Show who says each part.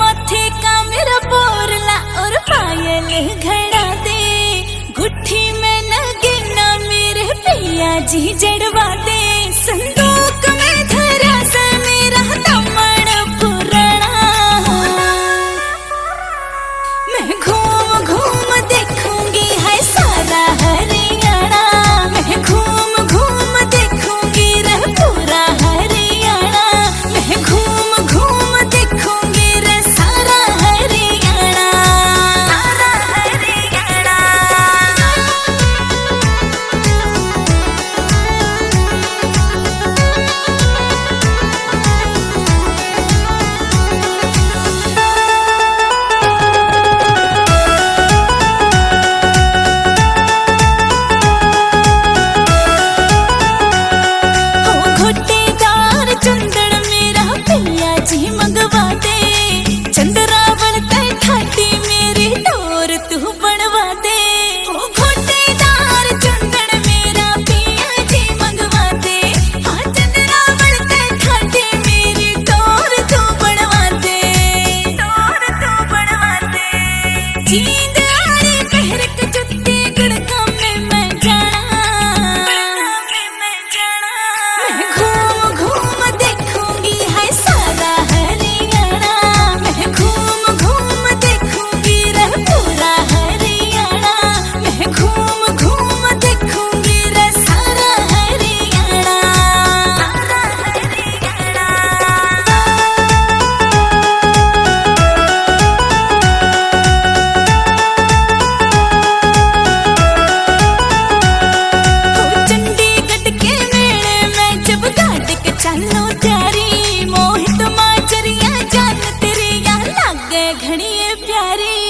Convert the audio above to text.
Speaker 1: मथे का मेरा बोरला और पायल घड़ा दे। गुट्ठी में न गिरना मेरे पिया जी जड़वा दे। tingle घड़िए प्यारी